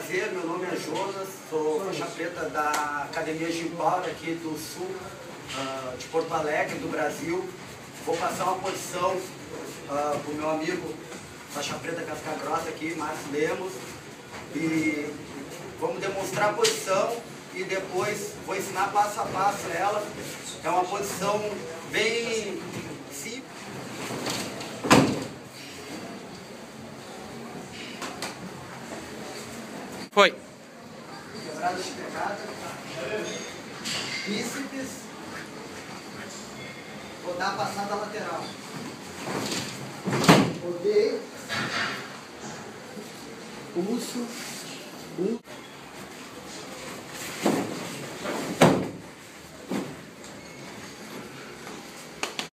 prazer, meu nome é Jonas, sou faixa preta da Academia Gimpaura aqui do sul uh, de Porto Alegre, do Brasil. Vou passar uma posição uh, para o meu amigo faixa preta casca grossa aqui, Márcio Lemos. E vamos demonstrar a posição e depois vou ensinar passo a passo ela. É uma posição bem Foi. Quebrada de pegada. Bíceps. Vou dar a passada lateral. Rodei. Pulso.